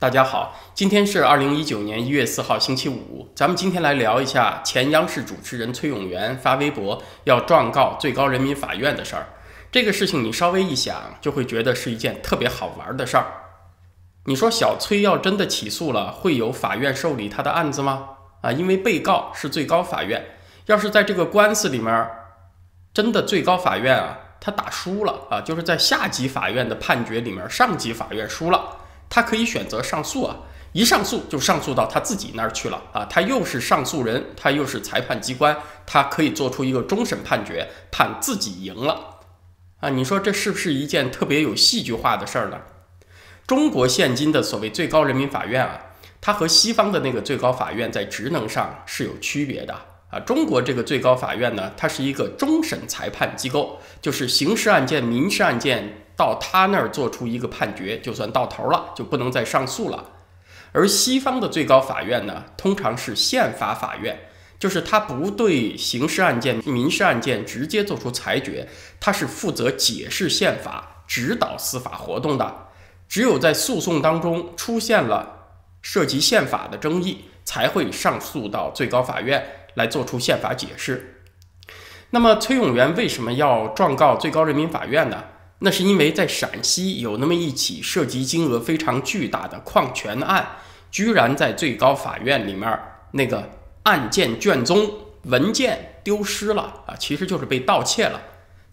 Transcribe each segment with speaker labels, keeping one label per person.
Speaker 1: 大家好，今天是二零一九年一月四号星期五，咱们今天来聊一下前央视主持人崔永元发微博要状告最高人民法院的事儿。这个事情你稍微一想，就会觉得是一件特别好玩的事儿。你说小崔要真的起诉了，会有法院受理他的案子吗？啊，因为被告是最高法院，要是在这个官司里面，真的最高法院啊，他打输了啊，就是在下级法院的判决里面，上级法院输了。他可以选择上诉啊，一上诉就上诉到他自己那儿去了啊，他又是上诉人，他又是裁判机关，他可以做出一个终审判决，判自己赢了啊。你说这是不是一件特别有戏剧化的事儿呢？中国现今的所谓最高人民法院啊，它和西方的那个最高法院在职能上是有区别的啊。中国这个最高法院呢，它是一个终审裁判机构，就是刑事案件、民事案件。到他那儿做出一个判决，就算到头了，就不能再上诉了。而西方的最高法院呢，通常是宪法法院，就是他不对刑事案件、民事案件直接做出裁决，他是负责解释宪法、指导司法活动的。只有在诉讼当中出现了涉及宪法的争议，才会上诉到最高法院来做出宪法解释。那么，崔永元为什么要状告最高人民法院呢？那是因为在陕西有那么一起涉及金额非常巨大的矿权案，居然在最高法院里面那个案件卷宗文件丢失了啊，其实就是被盗窃了。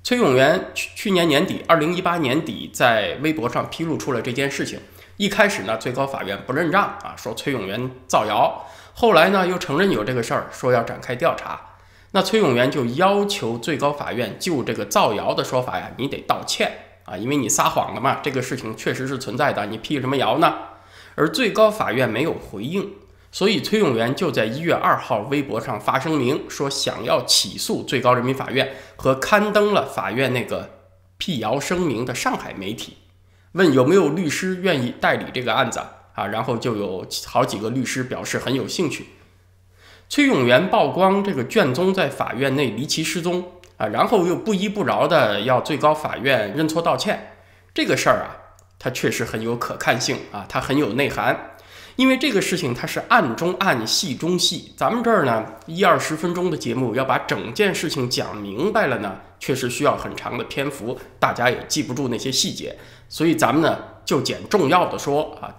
Speaker 1: 崔永元去去年年底，二零一八年底在微博上披露出了这件事情。一开始呢，最高法院不认账啊，说崔永元造谣。后来呢，又承认有这个事儿，说要展开调查。那崔永元就要求最高法院就这个造谣的说法呀，你得道歉啊，因为你撒谎了嘛，这个事情确实是存在的，你辟什么谣呢？而最高法院没有回应，所以崔永元就在一月二号微博上发声明，说想要起诉最高人民法院和刊登了法院那个辟谣声明的上海媒体，问有没有律师愿意代理这个案子啊，然后就有好几个律师表示很有兴趣。崔永元曝光这个卷宗在法院内离奇失踪啊，然后又不依不饶的要最高法院认错道歉，这个事儿啊，它确实很有可看性啊，它很有内涵。因为这个事情它是案中案、戏中戏，咱们这儿呢一二十分钟的节目要把整件事情讲明白了呢，确实需要很长的篇幅，大家也记不住那些细节，所以咱们呢就捡重要的说啊。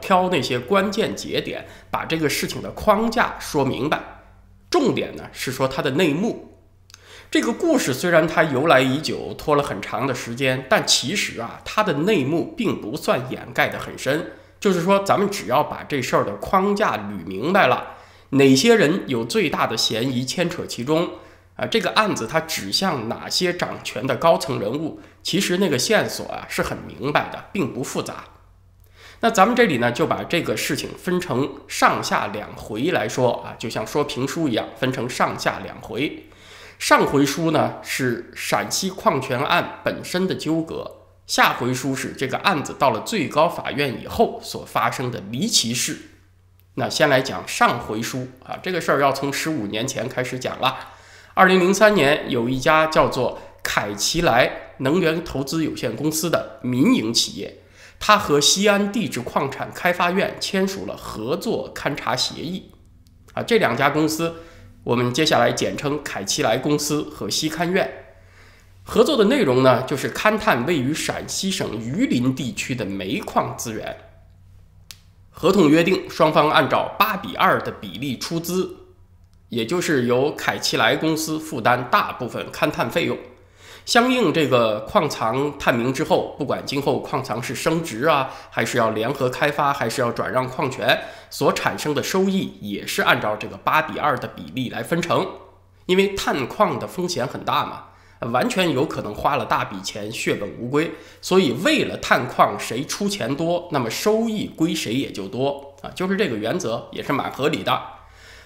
Speaker 1: 挑那些关键节点，把这个事情的框架说明白。重点呢是说它的内幕。这个故事虽然它由来已久，拖了很长的时间，但其实啊，它的内幕并不算掩盖得很深。就是说，咱们只要把这事儿的框架捋明白了，哪些人有最大的嫌疑牵扯其中啊？这个案子它指向哪些掌权的高层人物？其实那个线索啊是很明白的，并不复杂。那咱们这里呢，就把这个事情分成上下两回来说啊，就像说评书一样，分成上下两回。上回书呢是陕西矿权案本身的纠葛，下回书是这个案子到了最高法院以后所发生的离奇事。那先来讲上回书啊，这个事儿要从十五年前开始讲了。二零零三年，有一家叫做凯奇莱能源投资有限公司的民营企业。他和西安地质矿产开发院签署了合作勘察协议，啊，这两家公司我们接下来简称凯奇莱公司和西勘院。合作的内容呢，就是勘探位于陕西省榆林地区的煤矿资源。合同约定，双方按照八比二的比例出资，也就是由凯奇莱公司负担大部分勘探费用。相应这个矿藏探明之后，不管今后矿藏是升值啊，还是要联合开发，还是要转让矿权，所产生的收益也是按照这个八比二的比例来分成。因为探矿的风险很大嘛，完全有可能花了大笔钱血本无归，所以为了探矿，谁出钱多，那么收益归谁也就多啊，就是这个原则，也是蛮合理的。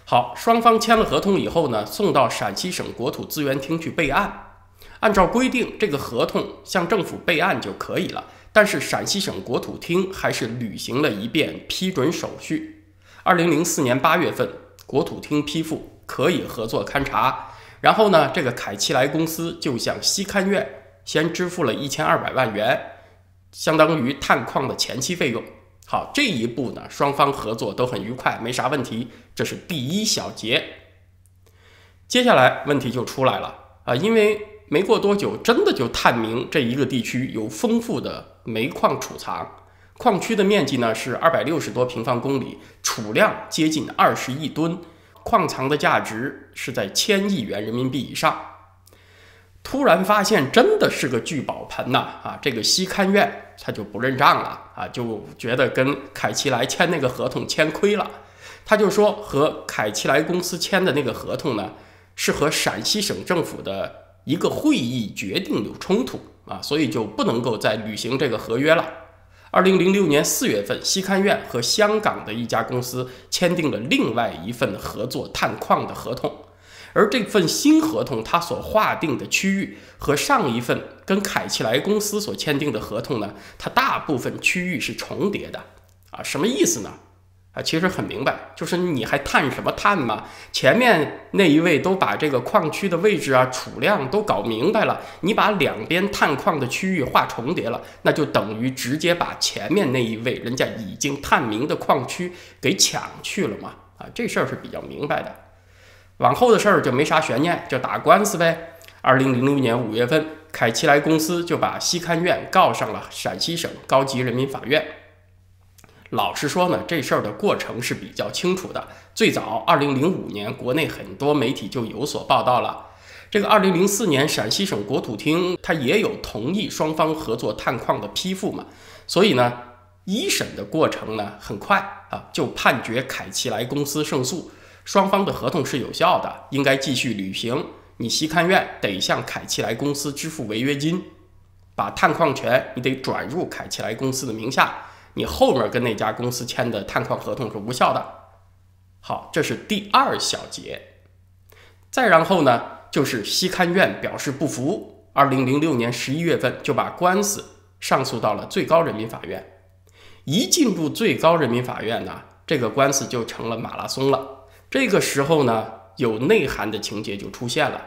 Speaker 1: 好，双方签了合同以后呢，送到陕西省国土资源厅去备案。按照规定，这个合同向政府备案就可以了。但是陕西省国土厅还是履行了一遍批准手续。二零零四年八月份，国土厅批复可以合作勘察。然后呢，这个凯奇莱公司就向西勘院先支付了一千二百万元，相当于探矿的前期费用。好，这一步呢，双方合作都很愉快，没啥问题。这是第一小节。接下来问题就出来了啊，因为没过多久，真的就探明这一个地区有丰富的煤矿储藏，矿区的面积呢是二百六十多平方公里，储量接近二十亿吨，矿藏的价值是在千亿元人民币以上。突然发现真的是个聚宝盆呐！啊，这个西勘院他就不认账了啊，就觉得跟凯奇莱签那个合同签亏了，他就说和凯奇莱公司签的那个合同呢，是和陕西省政府的一个会议决定有冲突啊，所以就不能够再履行这个合约了。二零零六年四月份，西勘院和香港的一家公司签订了另外一份合作探矿的合同。而这份新合同，它所划定的区域和上一份跟凯奇莱公司所签订的合同呢，它大部分区域是重叠的啊，什么意思呢？啊，其实很明白，就是你还探什么探嘛？前面那一位都把这个矿区的位置啊、储量都搞明白了，你把两边探矿的区域划重叠了，那就等于直接把前面那一位人家已经探明的矿区给抢去了嘛？啊，这事儿是比较明白的。往后的事儿就没啥悬念，就打官司呗。二零零六年五月份，凯奇莱公司就把西勘院告上了陕西省高级人民法院。老实说呢，这事儿的过程是比较清楚的。最早，二零零五年，国内很多媒体就有所报道了。这个二零零四年，陕西省国土厅它也有同意双方合作探矿的批复嘛。所以呢，一审的过程呢很快啊，就判决凯奇莱公司胜诉。双方的合同是有效的，应该继续履行。你西勘院得向凯奇莱公司支付违约金，把探矿权你得转入凯奇莱公司的名下。你后面跟那家公司签的探矿合同是无效的。好，这是第二小节。再然后呢，就是西勘院表示不服，二零零六年十一月份就把官司上诉到了最高人民法院。一进入最高人民法院呢，这个官司就成了马拉松了。这个时候呢，有内涵的情节就出现了。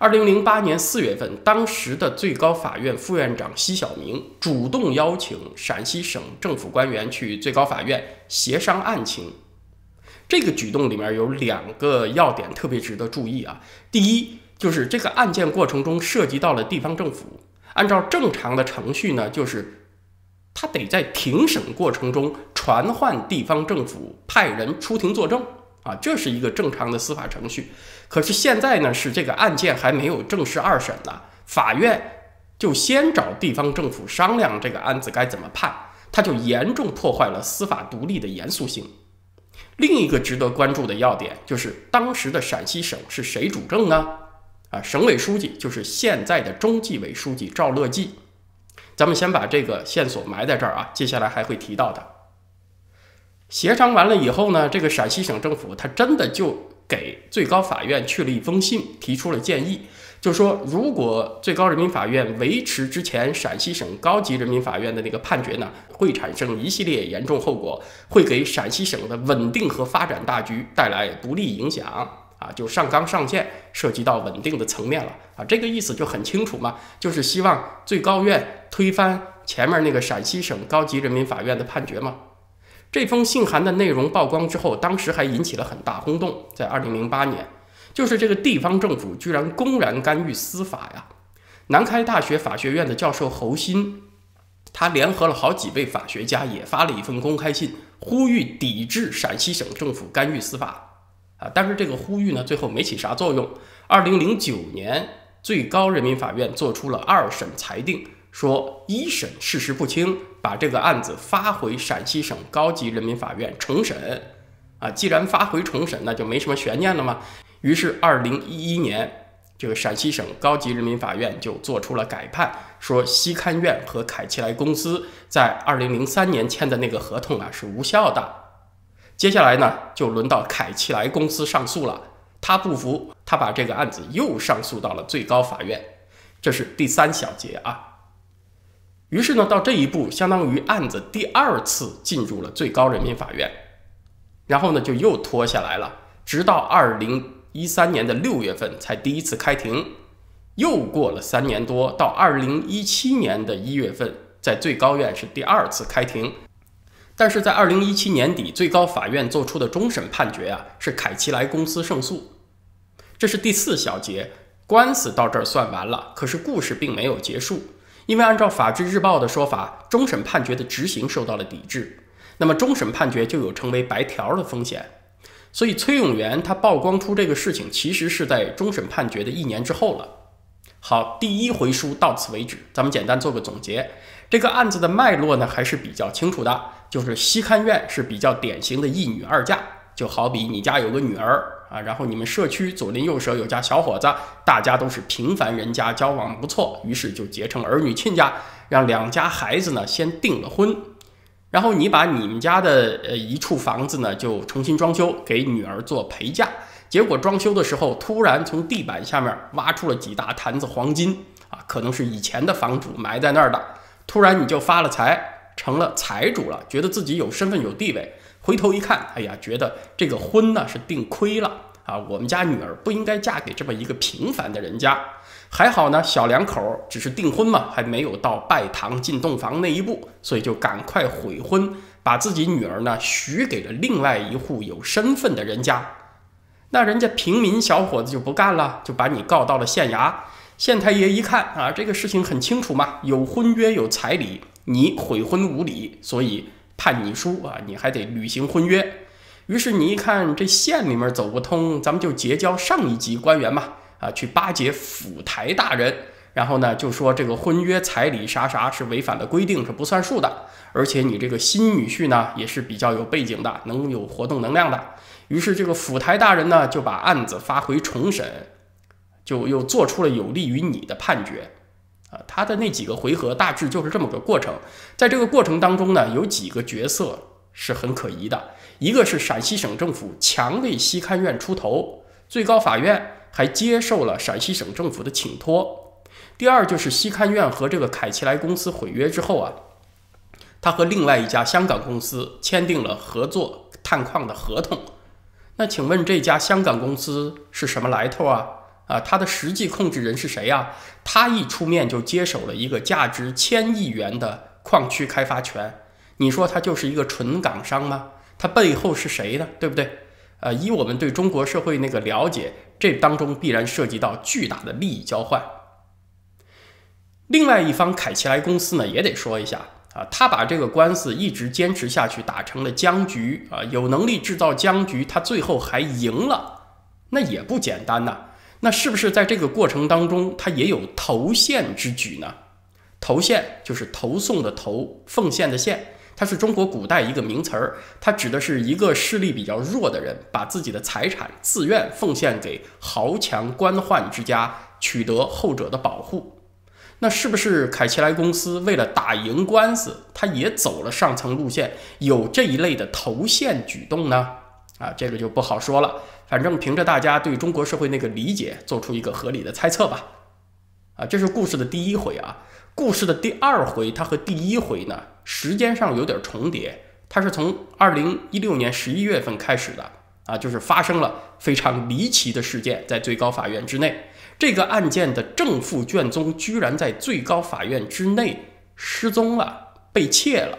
Speaker 1: 二零零八年四月份，当时的最高法院副院长奚晓明主动邀请陕西省政府官员去最高法院协商案情。这个举动里面有两个要点特别值得注意啊。第一，就是这个案件过程中涉及到了地方政府，按照正常的程序呢，就是他得在庭审过程中传唤地方政府派人出庭作证。啊，这是一个正常的司法程序。可是现在呢，是这个案件还没有正式二审呢，法院就先找地方政府商量这个案子该怎么判，他就严重破坏了司法独立的严肃性。另一个值得关注的要点就是，当时的陕西省是谁主政呢？啊，省委书记就是现在的中纪委书记赵乐际。咱们先把这个线索埋在这儿啊，接下来还会提到的。协商完了以后呢，这个陕西省政府他真的就给最高法院去了一封信，提出了建议，就说如果最高人民法院维持之前陕西省高级人民法院的那个判决呢，会产生一系列严重后果，会给陕西省的稳定和发展大局带来不利影响啊，就上纲上线，涉及到稳定的层面了啊，这个意思就很清楚嘛，就是希望最高院推翻前面那个陕西省高级人民法院的判决嘛。这封信函的内容曝光之后，当时还引起了很大轰动。在二零零八年，就是这个地方政府居然公然干预司法呀！南开大学法学院的教授侯鑫，他联合了好几位法学家，也发了一封公开信，呼吁抵制陕西省政府干预司法。啊，但是这个呼吁呢，最后没起啥作用。二零零九年，最高人民法院作出了二审裁定。说一审事实不清，把这个案子发回陕西省高级人民法院重审。啊，既然发回重审，那就没什么悬念了嘛。于是，二零一一年，这个陕西省高级人民法院就做出了改判，说西勘院和凯奇莱公司在二零零三年签的那个合同啊是无效的。接下来呢，就轮到凯奇莱公司上诉了，他不服，他把这个案子又上诉到了最高法院。这是第三小节啊。于是呢，到这一步，相当于案子第二次进入了最高人民法院，然后呢，就又拖下来了，直到二零一三年的六月份才第一次开庭，又过了三年多，到二零一七年的一月份，在最高院是第二次开庭。但是在二零一七年底，最高法院作出的终审判决啊，是凯奇莱公司胜诉。这是第四小节，官司到这儿算完了。可是故事并没有结束，因为按照《法制日报》的说法，终审判决的执行受到了抵制，那么终审判决就有成为白条的风险。所以崔永元他曝光出这个事情，其实是在终审判决的一年之后了。好，第一回书到此为止，咱们简单做个总结。这个案子的脉络呢还是比较清楚的，就是西勘院是比较典型的一女二嫁，就好比你家有个女儿啊，然后你们社区左邻右舍有家小伙子，大家都是平凡人家，交往不错，于是就结成儿女亲家，让两家孩子呢先订了婚。然后你把你们家的呃一处房子呢，就重新装修，给女儿做陪嫁。结果装修的时候，突然从地板下面挖出了几大坛子黄金啊，可能是以前的房主埋在那儿的。突然你就发了财，成了财主了，觉得自己有身份有地位。回头一看，哎呀，觉得这个婚呢是定亏了啊，我们家女儿不应该嫁给这么一个平凡的人家。还好呢，小两口只是订婚嘛，还没有到拜堂进洞房那一步，所以就赶快悔婚，把自己女儿呢许给了另外一户有身份的人家。那人家平民小伙子就不干了，就把你告到了县衙。县太爷一看啊，这个事情很清楚嘛，有婚约有彩礼，你悔婚无礼，所以判你输啊，你还得履行婚约。于是你一看这县里面走不通，咱们就结交上一级官员嘛。啊，去巴结府台大人，然后呢，就说这个婚约彩礼啥啥是违反了规定，是不算数的。而且你这个新女婿呢，也是比较有背景的，能有活动能量的。于是这个府台大人呢，就把案子发回重审，就又做出了有利于你的判决。啊，他的那几个回合大致就是这么个过程。在这个过程当中呢，有几个角色是很可疑的，一个是陕西省政府强为西勘院出头，最高法院。还接受了陕西省政府的请托。第二就是西勘院和这个凯奇莱公司毁约之后啊，他和另外一家香港公司签订了合作探矿的合同。那请问这家香港公司是什么来头啊？啊，它的实际控制人是谁呀？他一出面就接手了一个价值千亿元的矿区开发权，你说他就是一个纯港商吗？他背后是谁呢？对不对？呃，以我们对中国社会那个了解。这当中必然涉及到巨大的利益交换。另外一方凯奇莱公司呢，也得说一下啊，他把这个官司一直坚持下去，打成了僵局啊，有能力制造僵局，他最后还赢了，那也不简单呐。那是不是在这个过程当中，他也有投献之举呢？投献就是投送的投，奉献的献。它是中国古代一个名词儿，它指的是一个势力比较弱的人，把自己的财产自愿奉献给豪强官宦之家，取得后者的保护。那是不是凯奇莱公司为了打赢官司，他也走了上层路线，有这一类的投献举动呢？啊，这个就不好说了。反正凭着大家对中国社会那个理解，做出一个合理的猜测吧。啊，这是故事的第一回啊。故事的第二回，它和第一回呢？时间上有点重叠，它是从二零一六年十一月份开始的啊，就是发生了非常离奇的事件，在最高法院之内，这个案件的正负卷宗居然在最高法院之内失踪了，被窃了。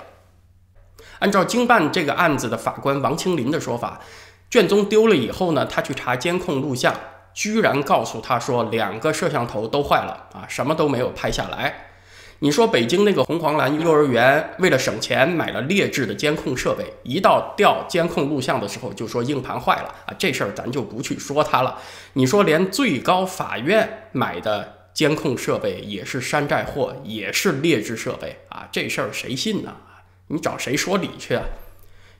Speaker 1: 按照经办这个案子的法官王清林的说法，卷宗丢了以后呢，他去查监控录像，居然告诉他说两个摄像头都坏了啊，什么都没有拍下来。你说北京那个红黄蓝幼儿园为了省钱买了劣质的监控设备，一到调监控录像的时候就说硬盘坏了啊，这事儿咱就不去说它了。你说连最高法院买的监控设备也是山寨货，也是劣质设备啊，这事儿谁信呢？你找谁说理去啊？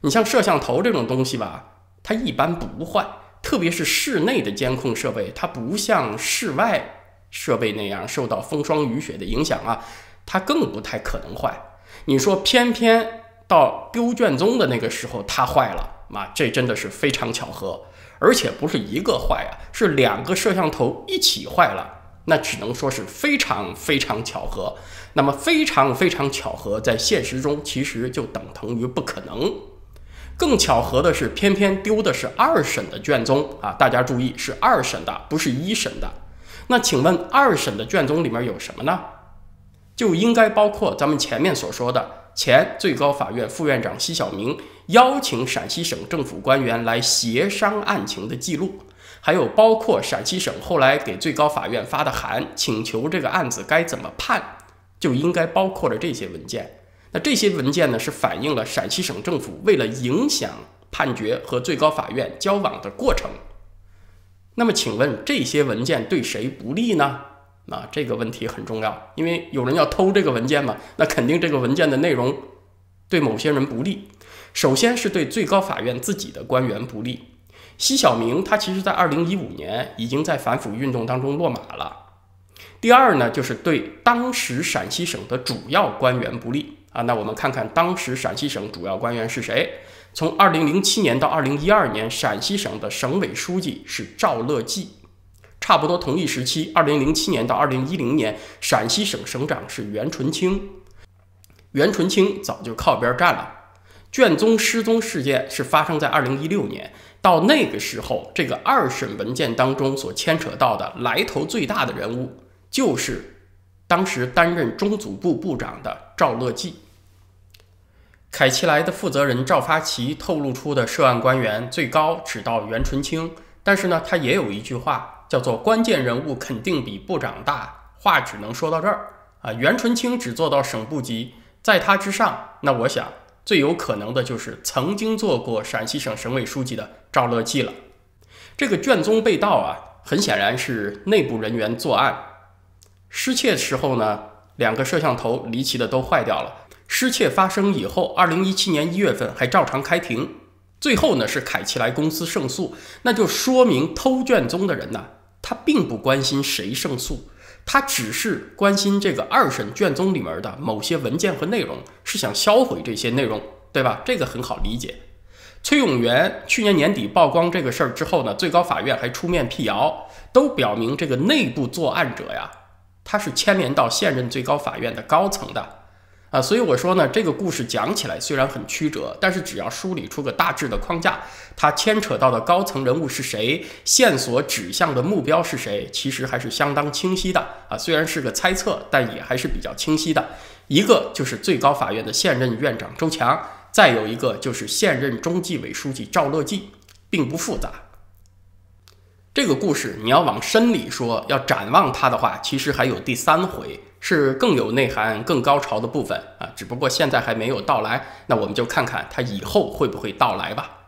Speaker 1: 你像摄像头这种东西吧，它一般不坏，特别是室内的监控设备，它不像室外设备那样受到风霜雨雪的影响啊。它更不太可能坏，你说偏偏到丢卷宗的那个时候它坏了，啊，这真的是非常巧合，而且不是一个坏啊，是两个摄像头一起坏了，那只能说是非常非常巧合。那么非常非常巧合，在现实中其实就等同于不可能。更巧合的是，偏偏丢的是二审的卷宗啊，大家注意是二审的，不是一审的。那请问二审的卷宗里面有什么呢？就应该包括咱们前面所说的前最高法院副院长奚晓明邀请陕西省政府官员来协商案情的记录，还有包括陕西省后来给最高法院发的函，请求这个案子该怎么判，就应该包括了这些文件。那这些文件呢，是反映了陕西省政府为了影响判决和最高法院交往的过程。那么，请问这些文件对谁不利呢？啊，这个问题很重要，因为有人要偷这个文件嘛，那肯定这个文件的内容对某些人不利。首先是对最高法院自己的官员不利。奚晓明他其实在二零一五年已经在反腐运动当中落马了。第二呢，就是对当时陕西省的主要官员不利啊。那我们看看当时陕西省主要官员是谁？从二零零七年到二零一二年，陕西省的省委书记是赵乐际。差不多同一时期，二零零七年到二零一零年，陕西省省长是袁纯清。袁纯清早就靠边站了。卷宗失踪事件是发生在二零一六年，到那个时候，这个二审文件当中所牵扯到的来头最大的人物，就是当时担任中组部部长的赵乐际。凯奇莱的负责人赵发奇透露出的涉案官员最高只到袁纯清，但是呢，他也有一句话。叫做关键人物肯定比部长大，话只能说到这儿啊。袁纯清只做到省部级，在他之上，那我想最有可能的就是曾经做过陕西省省委书记的赵乐际了。这个卷宗被盗啊，很显然是内部人员作案。失窃时候呢，两个摄像头离奇的都坏掉了。失窃发生以后，二零一七年一月份还照常开庭，最后呢是凯奇莱公司胜诉，那就说明偷卷宗的人呢。他并不关心谁胜诉，他只是关心这个二审卷宗里面的某些文件和内容，是想销毁这些内容，对吧？这个很好理解。崔永元去年年底曝光这个事儿之后呢，最高法院还出面辟谣，都表明这个内部作案者呀，他是牵连到现任最高法院的高层的。啊，所以我说呢，这个故事讲起来虽然很曲折，但是只要梳理出个大致的框架，它牵扯到的高层人物是谁，线索指向的目标是谁，其实还是相当清晰的啊。虽然是个猜测，但也还是比较清晰的。一个就是最高法院的现任院长周强，再有一个就是现任中纪委书记赵乐际，并不复杂。这个故事你要往深里说，要展望它的话，其实还有第三回。是更有内涵、更高潮的部分啊，只不过现在还没有到来。那我们就看看它以后会不会到来吧。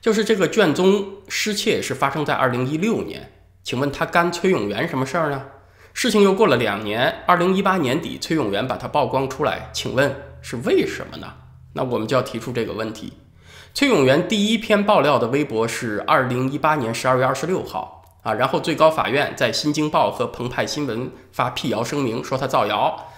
Speaker 1: 就是这个卷宗失窃是发生在二零一六年，请问他干崔永元什么事儿呢？事情又过了两年，二零一八年底，崔永元把它曝光出来，请问是为什么呢？那我们就要提出这个问题。崔永元第一篇爆料的微博是二零一八年十二月二十六号。啊，然后最高法院在《新京报》和澎湃新闻发辟谣声明，说他造谣。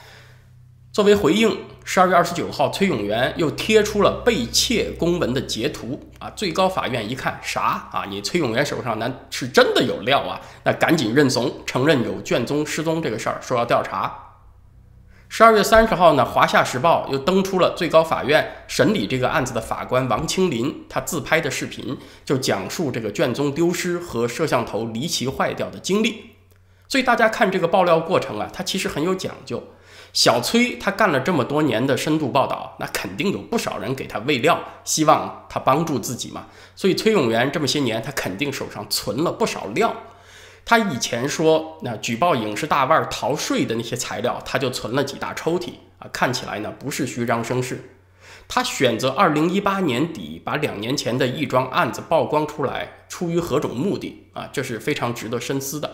Speaker 1: 作为回应，十二月二十九号，崔永元又贴出了被窃公文的截图。啊，最高法院一看，啥啊？你崔永元手上难是真的有料啊？那赶紧认怂，承认有卷宗失踪这个事儿，说要调查。十二月三十号呢，《华夏时报》又登出了最高法院审理这个案子的法官王清林他自拍的视频，就讲述这个卷宗丢失和摄像头离奇坏掉的经历。所以大家看这个爆料过程啊，它其实很有讲究。小崔他干了这么多年的深度报道，那肯定有不少人给他喂料，希望他帮助自己嘛。所以崔永元这么些年，他肯定手上存了不少料。他以前说，那举报影视大腕逃税的那些材料，他就存了几大抽屉啊，看起来呢不是虚张声势。他选择二零一八年底把两年前的一桩案子曝光出来，出于何种目的啊？这是非常值得深思的。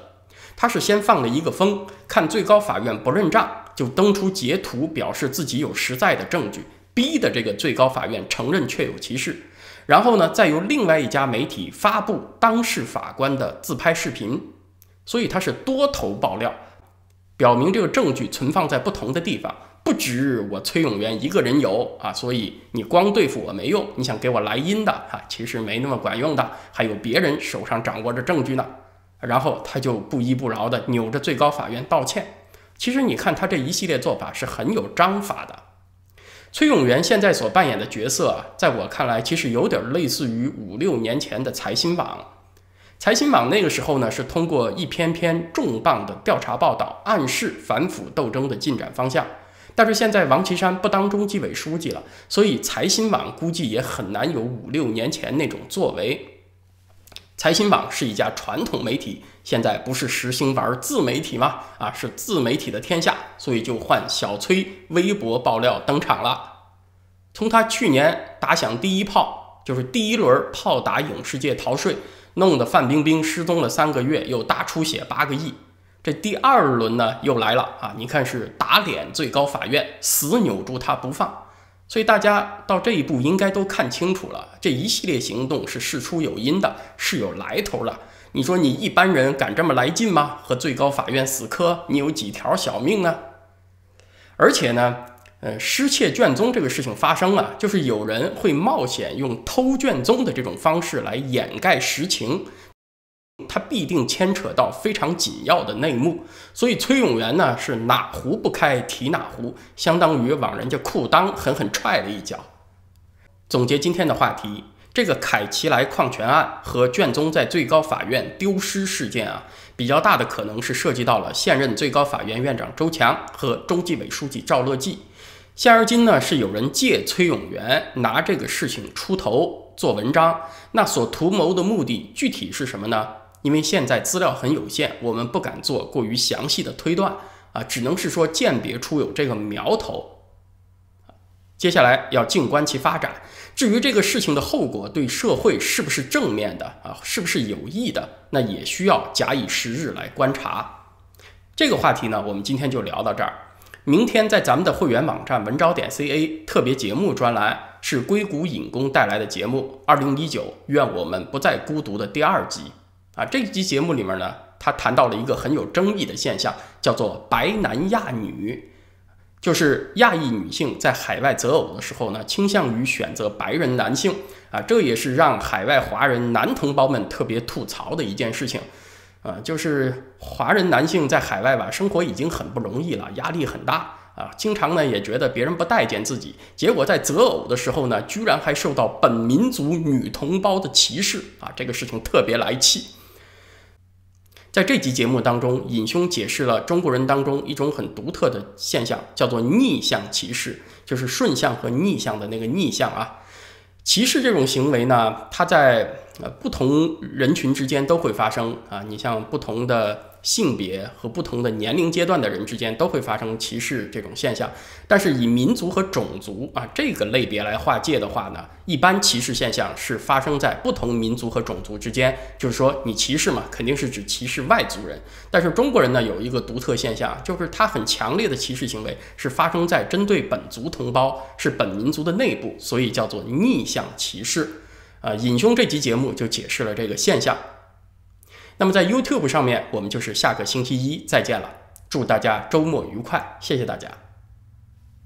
Speaker 1: 他是先放了一个风，看最高法院不认账，就登出截图，表示自己有实在的证据，逼的这个最高法院承认确有其事。然后呢，再由另外一家媒体发布当事法官的自拍视频。所以他是多头爆料，表明这个证据存放在不同的地方，不止我崔永元一个人有啊，所以你光对付我没用，你想给我来阴的啊，其实没那么管用的，还有别人手上掌握着证据呢。然后他就不依不饶的扭着最高法院道歉。其实你看他这一系列做法是很有章法的。崔永元现在所扮演的角色啊，在我看来其实有点类似于五六年前的财新网。财新网那个时候呢，是通过一篇篇重磅的调查报道，暗示反腐斗争的进展方向。但是现在王岐山不当中纪委书记了，所以财新网估计也很难有五六年前那种作为。财新网是一家传统媒体，现在不是实行玩自媒体吗？啊，是自媒体的天下，所以就换小崔微博爆料登场了。从他去年打响第一炮，就是第一轮炮打影视界逃税，弄得范冰冰失踪了三个月，又大出血八个亿。这第二轮呢又来了啊！你看是打脸最高法院，死扭住他不放。所以大家到这一步应该都看清楚了，这一系列行动是事出有因的，是有来头的。你说你一般人敢这么来劲吗？和最高法院死磕，你有几条小命啊？而且呢，呃，失窃卷宗这个事情发生啊，就是有人会冒险用偷卷宗的这种方式来掩盖实情。他必定牵扯到非常紧要的内幕，所以崔永元呢是哪壶不开提哪壶，相当于往人家裤裆狠狠踹了一脚。总结今天的话题，这个凯奇莱矿权案和卷宗在最高法院丢失事件啊，比较大的可能是涉及到了现任最高法院院长周强和中纪委书记赵乐际。现而今呢，是有人借崔永元拿这个事情出头做文章，那所图谋的目的具体是什么呢？因为现在资料很有限，我们不敢做过于详细的推断啊，只能是说鉴别出有这个苗头。接下来要静观其发展。至于这个事情的后果对社会是不是正面的啊，是不是有益的，那也需要假以时日来观察。这个话题呢，我们今天就聊到这儿。明天在咱们的会员网站文招点 ca 特别节目专栏是硅谷引工带来的节目《二零一九愿我们不再孤独》的第二集。啊，这一集节目里面呢，他谈到了一个很有争议的现象，叫做“白男亚女”，就是亚裔女性在海外择偶的时候呢，倾向于选择白人男性。啊，这也是让海外华人男同胞们特别吐槽的一件事情。啊，就是华人男性在海外吧，生活已经很不容易了，压力很大啊，经常呢也觉得别人不待见自己，结果在择偶的时候呢，居然还受到本民族女同胞的歧视啊，这个事情特别来气。在这集节目当中，尹兄解释了中国人当中一种很独特的现象，叫做逆向歧视，就是顺向和逆向的那个逆向啊。歧视这种行为呢，它在呃不同人群之间都会发生啊。你像不同的。性别和不同的年龄阶段的人之间都会发生歧视这种现象，但是以民族和种族啊这个类别来划界的话呢，一般歧视现象是发生在不同民族和种族之间，就是说你歧视嘛，肯定是指歧视外族人。但是中国人呢有一个独特现象，就是他很强烈的歧视行为是发生在针对本族同胞，是本民族的内部，所以叫做逆向歧视。呃，尹兄这集节目就解释了这个现象。那么在 YouTube 上面，我们就是下个星期一再见了。祝大家周末愉快，谢谢大家。